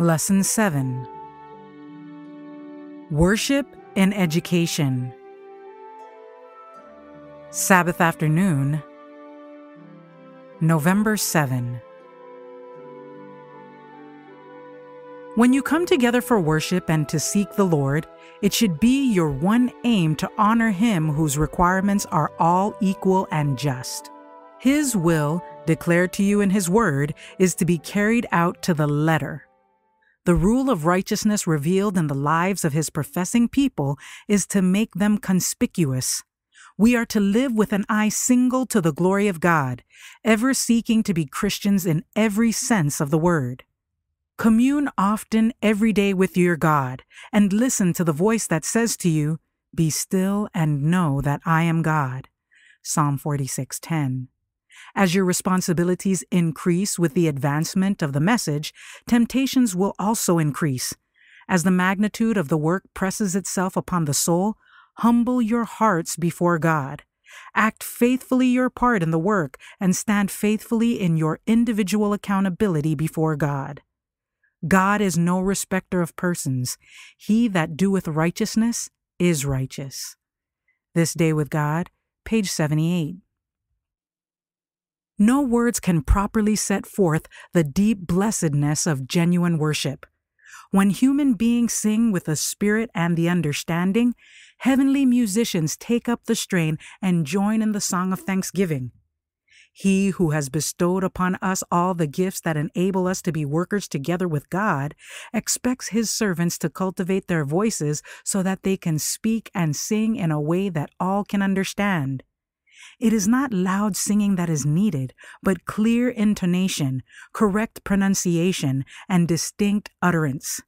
Lesson 7 Worship and Education. Sabbath afternoon, November 7. When you come together for worship and to seek the Lord, it should be your one aim to honor Him whose requirements are all equal and just. His will, declared to you in His Word, is to be carried out to the letter. The rule of righteousness revealed in the lives of his professing people is to make them conspicuous. We are to live with an eye single to the glory of God, ever seeking to be Christians in every sense of the word. Commune often every day with your God, and listen to the voice that says to you, Be still and know that I am God. Psalm 46:10. As your responsibilities increase with the advancement of the message, temptations will also increase. As the magnitude of the work presses itself upon the soul, humble your hearts before God. Act faithfully your part in the work and stand faithfully in your individual accountability before God. God is no respecter of persons. He that doeth righteousness is righteous. This Day with God, page 78. No words can properly set forth the deep blessedness of genuine worship. When human beings sing with the spirit and the understanding, heavenly musicians take up the strain and join in the song of thanksgiving. He who has bestowed upon us all the gifts that enable us to be workers together with God expects his servants to cultivate their voices so that they can speak and sing in a way that all can understand. It is not loud singing that is needed, but clear intonation, correct pronunciation, and distinct utterance.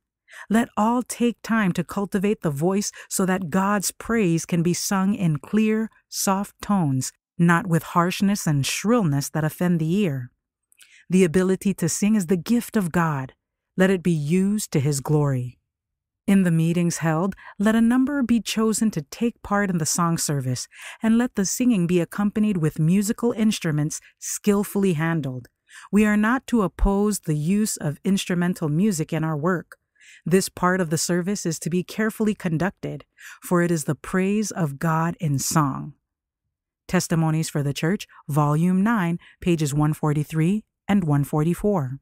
Let all take time to cultivate the voice so that God's praise can be sung in clear, soft tones, not with harshness and shrillness that offend the ear. The ability to sing is the gift of God. Let it be used to His glory. In the meetings held, let a number be chosen to take part in the song service, and let the singing be accompanied with musical instruments skillfully handled. We are not to oppose the use of instrumental music in our work. This part of the service is to be carefully conducted, for it is the praise of God in song. Testimonies for the Church, Volume 9, pages 143 and 144.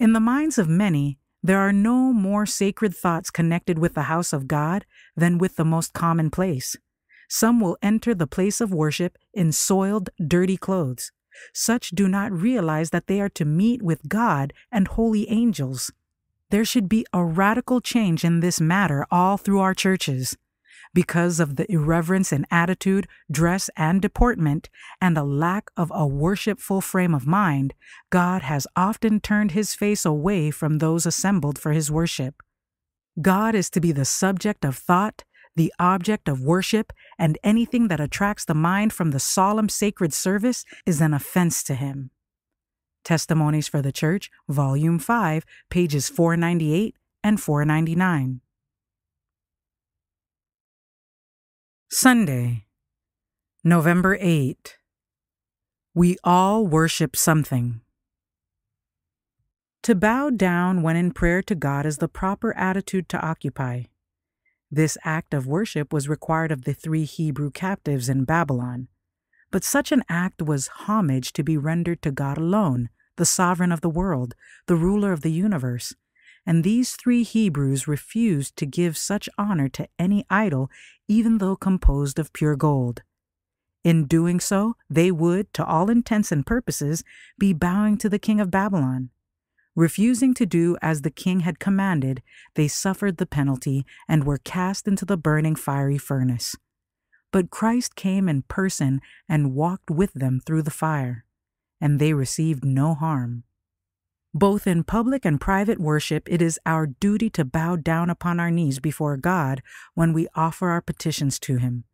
In the minds of many, there are no more sacred thoughts connected with the house of God than with the most commonplace. Some will enter the place of worship in soiled, dirty clothes. Such do not realize that they are to meet with God and holy angels. There should be a radical change in this matter all through our churches because of the irreverence in attitude, dress, and deportment, and a lack of a worshipful frame of mind, God has often turned his face away from those assembled for his worship. God is to be the subject of thought, the object of worship, and anything that attracts the mind from the solemn sacred service is an offense to him. Testimonies for the Church, Volume 5, pages 498 and 499. Sunday, November 8. We all worship something. To bow down when in prayer to God is the proper attitude to occupy. This act of worship was required of the three Hebrew captives in Babylon. But such an act was homage to be rendered to God alone, the sovereign of the world, the ruler of the universe, and these three Hebrews refused to give such honor to any idol, even though composed of pure gold. In doing so, they would, to all intents and purposes, be bowing to the king of Babylon. Refusing to do as the king had commanded, they suffered the penalty and were cast into the burning fiery furnace. But Christ came in person and walked with them through the fire, and they received no harm. Both in public and private worship, it is our duty to bow down upon our knees before God when we offer our petitions to Him.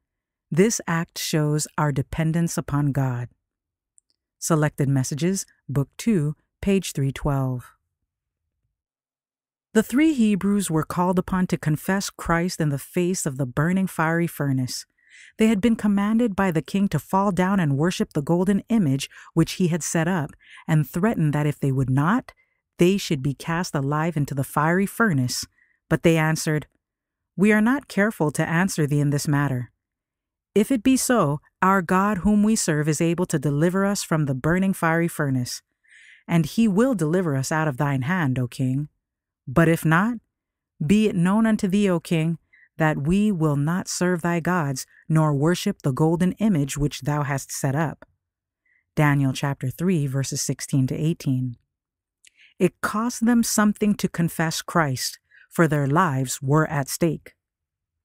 This act shows our dependence upon God. Selected Messages, Book 2, page 312. The three Hebrews were called upon to confess Christ in the face of the burning fiery furnace. They had been commanded by the king to fall down and worship the golden image which he had set up, and threatened that if they would not, they should be cast alive into the fiery furnace. But they answered, We are not careful to answer thee in this matter. If it be so, our God whom we serve is able to deliver us from the burning fiery furnace, and he will deliver us out of thine hand, O king. But if not, be it known unto thee, O king, that we will not serve thy gods, nor worship the golden image which thou hast set up. Daniel chapter 3, verses 16 to 18. It cost them something to confess Christ, for their lives were at stake.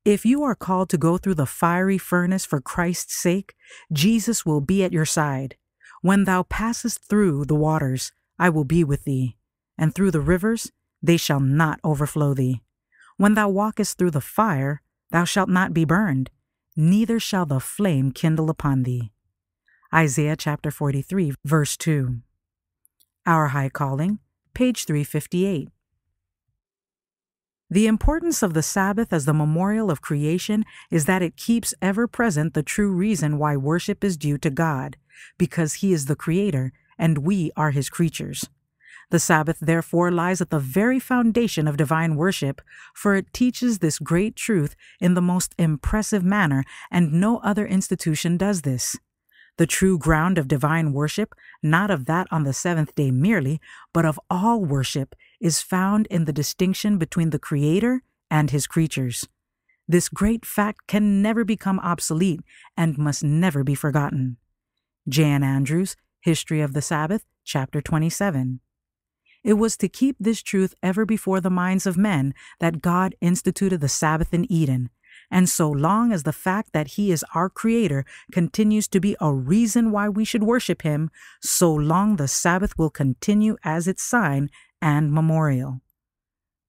If you are called to go through the fiery furnace for Christ's sake, Jesus will be at your side. When thou passest through the waters, I will be with thee, and through the rivers, they shall not overflow thee. When thou walkest through the fire, thou shalt not be burned, neither shall the flame kindle upon thee. Isaiah chapter 43, verse 2. Our High Calling, page 358. The importance of the Sabbath as the memorial of creation is that it keeps ever present the true reason why worship is due to God, because He is the Creator and we are His creatures. The Sabbath, therefore, lies at the very foundation of divine worship, for it teaches this great truth in the most impressive manner, and no other institution does this. The true ground of divine worship, not of that on the seventh day merely, but of all worship, is found in the distinction between the Creator and His creatures. This great fact can never become obsolete and must never be forgotten. J. N. Andrews, History of the Sabbath, chapter 27. It was to keep this truth ever before the minds of men that God instituted the Sabbath in Eden. And so long as the fact that He is our Creator continues to be a reason why we should worship Him, so long the Sabbath will continue as its sign and memorial.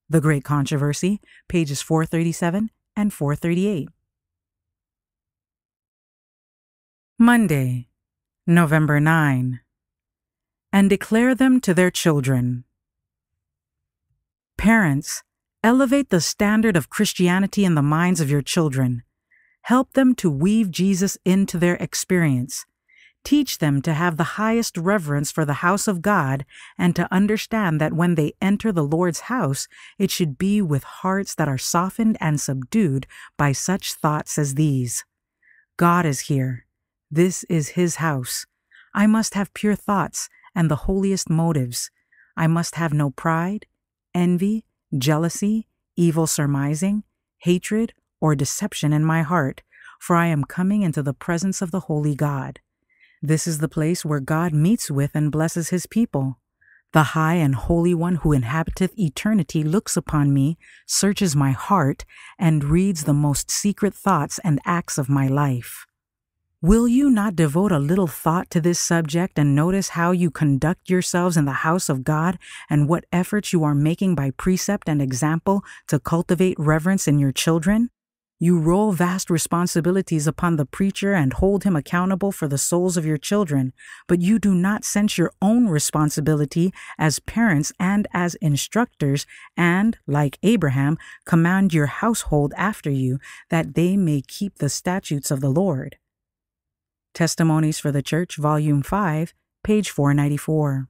The Great Controversy, pages 437 and 438. Monday, November 9 and declare them to their children. Parents, elevate the standard of Christianity in the minds of your children. Help them to weave Jesus into their experience. Teach them to have the highest reverence for the house of God and to understand that when they enter the Lord's house, it should be with hearts that are softened and subdued by such thoughts as these God is here. This is His house. I must have pure thoughts and the holiest motives. I must have no pride, envy, jealousy, evil surmising, hatred, or deception in my heart, for I am coming into the presence of the holy God. This is the place where God meets with and blesses his people. The high and holy one who inhabiteth eternity looks upon me, searches my heart, and reads the most secret thoughts and acts of my life. Will you not devote a little thought to this subject and notice how you conduct yourselves in the house of God and what efforts you are making by precept and example to cultivate reverence in your children? You roll vast responsibilities upon the preacher and hold him accountable for the souls of your children, but you do not sense your own responsibility as parents and as instructors, and, like Abraham, command your household after you, that they may keep the statutes of the Lord. Testimonies for the Church, Volume 5, page 494.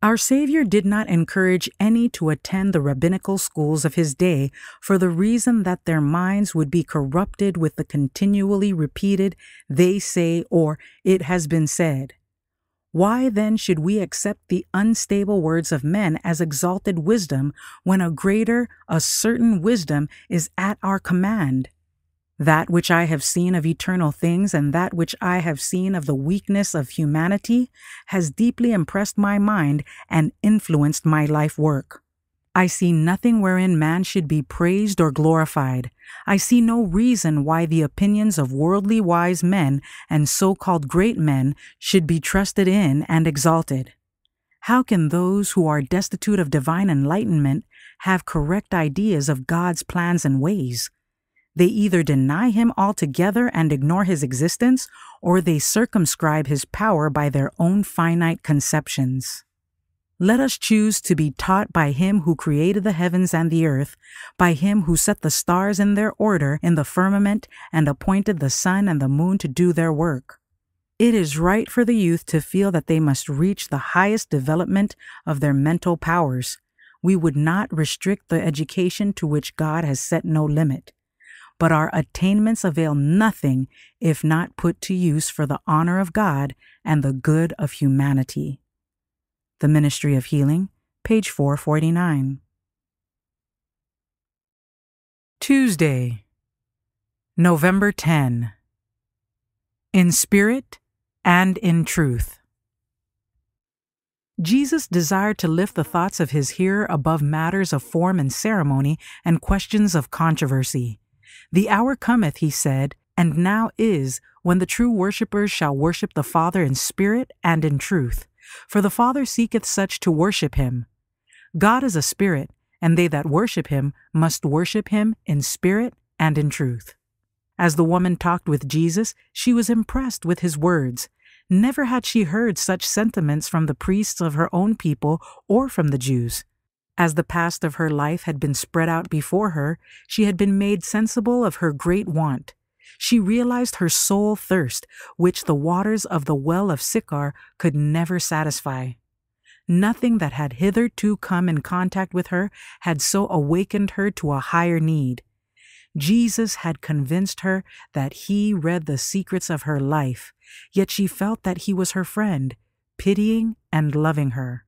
Our Savior did not encourage any to attend the rabbinical schools of his day for the reason that their minds would be corrupted with the continually repeated, they say, or it has been said. Why then should we accept the unstable words of men as exalted wisdom when a greater, a certain wisdom is at our command? That which I have seen of eternal things and that which I have seen of the weakness of humanity has deeply impressed my mind and influenced my life work. I see nothing wherein man should be praised or glorified. I see no reason why the opinions of worldly wise men and so called great men should be trusted in and exalted. How can those who are destitute of divine enlightenment have correct ideas of God's plans and ways? They either deny him altogether and ignore his existence, or they circumscribe his power by their own finite conceptions. Let us choose to be taught by him who created the heavens and the earth, by him who set the stars in their order in the firmament and appointed the sun and the moon to do their work. It is right for the youth to feel that they must reach the highest development of their mental powers. We would not restrict the education to which God has set no limit. But our attainments avail nothing if not put to use for the honor of God and the good of humanity. The Ministry of Healing, page 449. Tuesday, November 10. In spirit and in truth. Jesus desired to lift the thoughts of his hearer above matters of form and ceremony and questions of controversy. The hour cometh, he said, and now is, when the true worshippers shall worship the Father in spirit and in truth. For the Father seeketh such to worship him. God is a spirit, and they that worship him must worship him in spirit and in truth. As the woman talked with Jesus, she was impressed with his words. Never had she heard such sentiments from the priests of her own people or from the Jews. As the past of her life had been spread out before her, she had been made sensible of her great want. She realized her soul thirst, which the waters of the well of Sychar could never satisfy. Nothing that had hitherto come in contact with her had so awakened her to a higher need. Jesus had convinced her that he read the secrets of her life, yet she felt that he was her friend, pitying and loving her.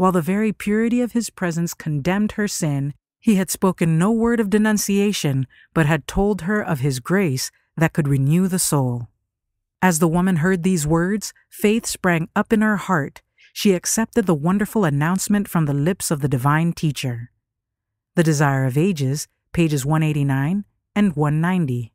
While the very purity of his presence condemned her sin, he had spoken no word of denunciation, but had told her of his grace that could renew the soul. As the woman heard these words, faith sprang up in her heart. She accepted the wonderful announcement from the lips of the divine teacher. The Desire of Ages, pages 189 and 190.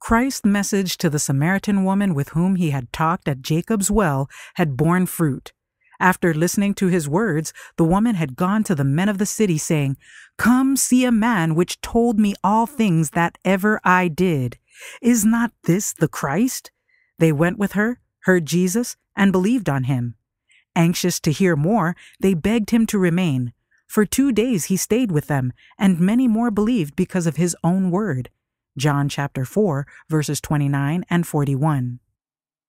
Christ's message to the Samaritan woman with whom he had talked at Jacob's well had borne fruit. After listening to his words, the woman had gone to the men of the city, saying, Come see a man which told me all things that ever I did. Is not this the Christ? They went with her, heard Jesus, and believed on him. Anxious to hear more, they begged him to remain. For two days he stayed with them, and many more believed because of his own word. John chapter 4, verses 29 and 41.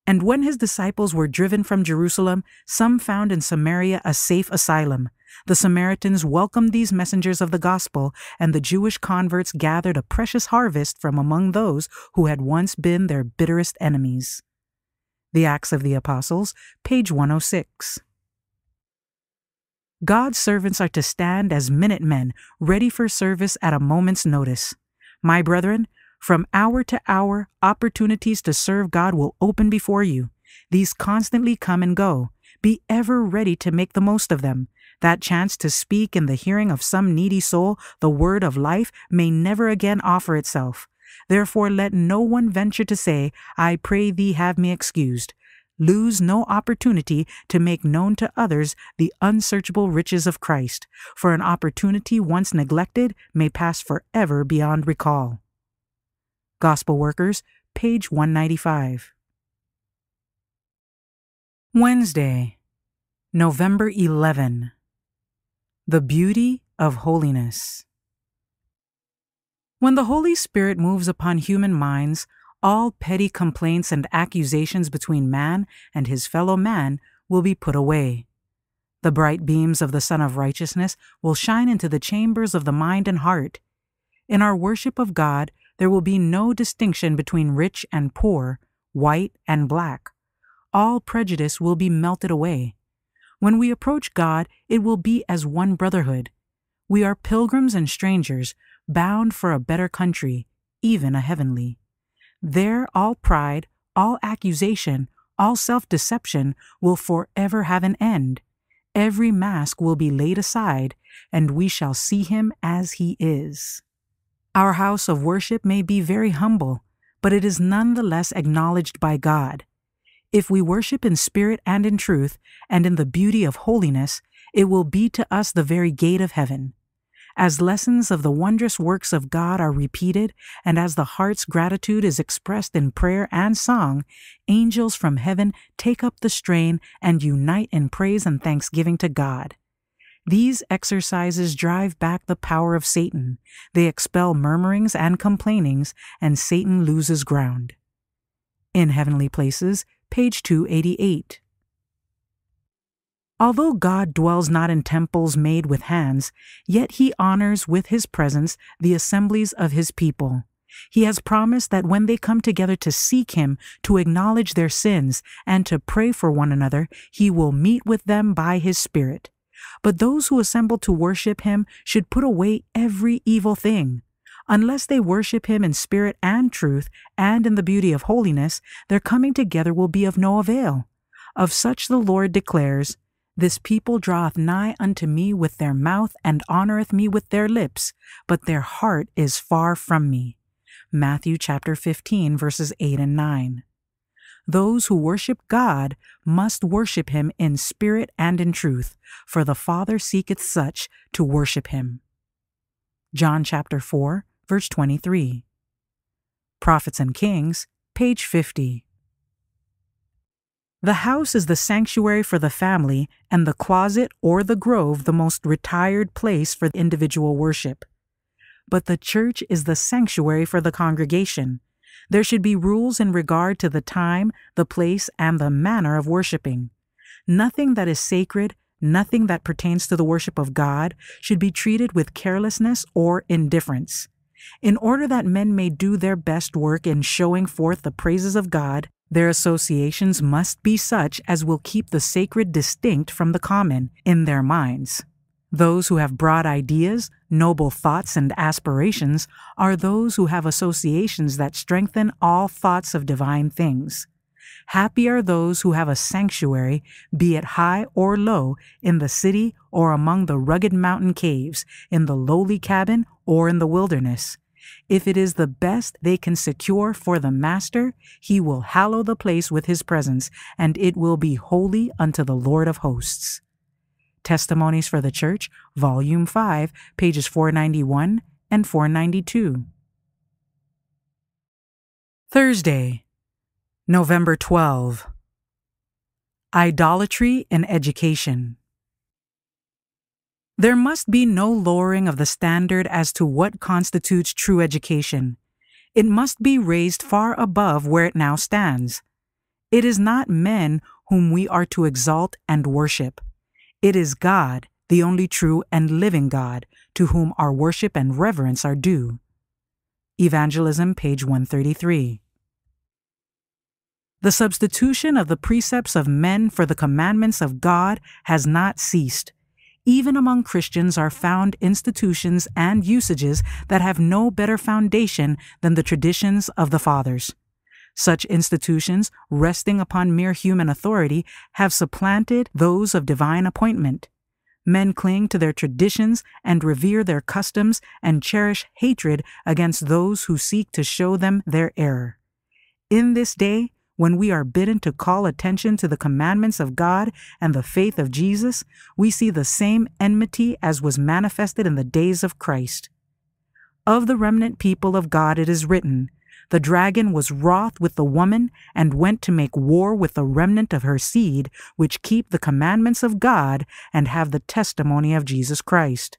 And when his disciples were driven from Jerusalem, some found in Samaria a safe asylum. The Samaritans welcomed these messengers of the gospel, and the Jewish converts gathered a precious harvest from among those who had once been their bitterest enemies. The Acts of the Apostles, page 106. God's servants are to stand as minute men, ready for service at a moment's notice. My brethren, from hour to hour, opportunities to serve God will open before you. These constantly come and go. Be ever ready to make the most of them. That chance to speak in the hearing of some needy soul the word of life may never again offer itself. Therefore, let no one venture to say, I pray thee have me excused. Lose no opportunity to make known to others the unsearchable riches of Christ, for an opportunity once neglected may pass forever beyond recall. Gospel Workers, page 195. Wednesday, November 11. The Beauty of Holiness. When the Holy Spirit moves upon human minds, all petty complaints and accusations between man and his fellow man will be put away. The bright beams of the Sun of Righteousness will shine into the chambers of the mind and heart. In our worship of God, there will be no distinction between rich and poor, white and black. All prejudice will be melted away. When we approach God, it will be as one brotherhood. We are pilgrims and strangers, bound for a better country, even a heavenly. There, all pride, all accusation, all self deception will forever have an end. Every mask will be laid aside, and we shall see him as he is. Our house of worship may be very humble, but it is none the less acknowledged by God. If we worship in spirit and in truth, and in the beauty of holiness, it will be to us the very gate of heaven. As lessons of the wondrous works of God are repeated, and as the heart's gratitude is expressed in prayer and song, angels from heaven take up the strain and unite in praise and thanksgiving to God. These exercises drive back the power of Satan. They expel murmurings and complainings, and Satan loses ground. in Heavenly Places, page 288. Although God dwells not in temples made with hands, yet he honors with his presence the assemblies of his people. He has promised that when they come together to seek him, to acknowledge their sins, and to pray for one another, he will meet with them by his Spirit. But those who assemble to worship him should put away every evil thing. Unless they worship him in spirit and truth, and in the beauty of holiness, their coming together will be of no avail. Of such the Lord declares, This people draweth nigh unto me with their mouth, and honoureth me with their lips, but their heart is far from me. Matthew chapter 15, verses 8 and 9. Those who worship God must worship him in spirit and in truth, for the Father seeketh such to worship him. John chapter 4, verse 23. Prophets and Kings, page 50. The house is the sanctuary for the family, and the closet or the grove the most retired place for individual worship. But the church is the sanctuary for the congregation. There should be rules in regard to the time, the place, and the manner of worshiping. Nothing that is sacred, nothing that pertains to the worship of God, should be treated with carelessness or indifference. In order that men may do their best work in showing forth the praises of God, their associations must be such as will keep the sacred distinct from the common in their minds. Those who have broad ideas, noble thoughts, and aspirations are those who have associations that strengthen all thoughts of divine things. Happy are those who have a sanctuary, be it high or low, in the city or among the rugged mountain caves, in the lowly cabin or in the wilderness. If it is the best they can secure for the Master, he will hallow the place with his presence, and it will be holy unto the Lord of hosts. Testimonies for the Church, Volume 5, pages 491 and 492. Thursday, November 12. Idolatry in Education. There must be no lowering of the standard as to what constitutes true education. It must be raised far above where it now stands. It is not men whom we are to exalt and worship. It is God, the only true and living God, to whom our worship and reverence are due. Evangelism, page 133. The substitution of the precepts of men for the commandments of God has not ceased. Even among Christians are found institutions and usages that have no better foundation than the traditions of the fathers. Such institutions, resting upon mere human authority, have supplanted those of divine appointment. Men cling to their traditions and revere their customs and cherish hatred against those who seek to show them their error. In this day, when we are bidden to call attention to the commandments of God and the faith of Jesus, we see the same enmity as was manifested in the days of Christ. Of the remnant people of God it is written, The dragon was wroth with the woman and went to make war with the remnant of her seed, which keep the commandments of God and have the testimony of Jesus Christ.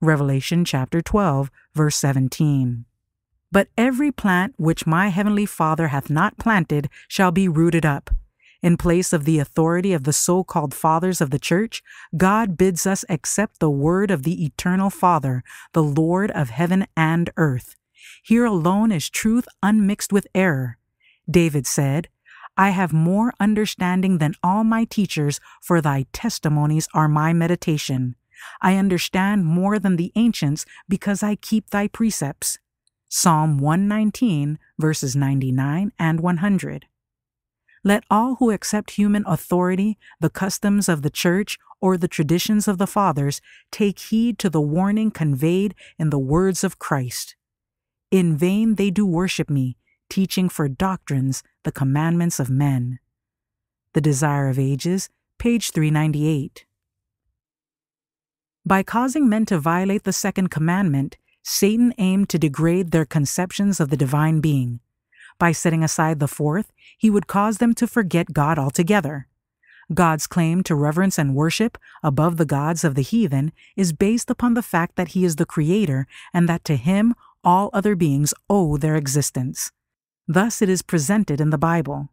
Revelation chapter 12, verse 17. But every plant which my heavenly Father hath not planted shall be rooted up. In place of the authority of the so called fathers of the church, God bids us accept the word of the eternal Father, the Lord of heaven and earth. Here alone is truth unmixed with error. David said, I have more understanding than all my teachers, for thy testimonies are my meditation. I understand more than the ancients, because I keep thy precepts. Psalm 119, verses 99 and 100. Let all who accept human authority, the customs of the church, or the traditions of the fathers take heed to the warning conveyed in the words of Christ. In vain they do worship me, teaching for doctrines the commandments of men. The Desire of Ages, page 398. By causing men to violate the second commandment, Satan aimed to degrade their conceptions of the divine being. By setting aside the fourth, he would cause them to forget God altogether. God's claim to reverence and worship above the gods of the heathen is based upon the fact that he is the creator and that to him all other beings owe their existence. Thus it is presented in the Bible.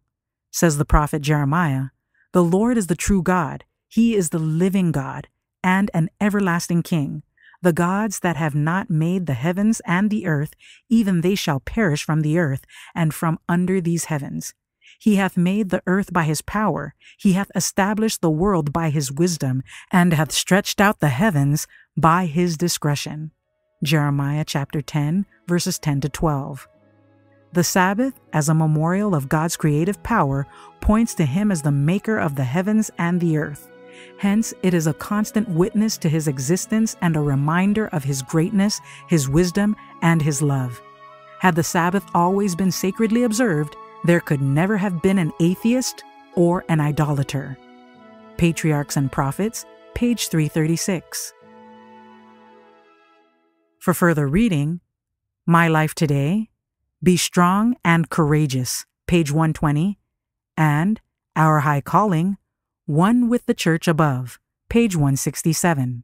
Says the prophet Jeremiah, The Lord is the true God, He is the living God, and an everlasting King. The gods that have not made the heavens and the earth, even they shall perish from the earth, and from under these heavens. He hath made the earth by his power, he hath established the world by his wisdom, and hath stretched out the heavens by his discretion. Jeremiah chapter 10, verses 10 to 12. The Sabbath, as a memorial of God's creative power, points to him as the maker of the heavens and the earth. Hence, it is a constant witness to his existence and a reminder of his greatness, his wisdom, and his love. Had the Sabbath always been sacredly observed, there could never have been an atheist or an idolater. Patriarchs and Prophets, page 336. For further reading, My Life Today, Be Strong and Courageous, page 120, and Our High Calling, One with the Church Above, page 167.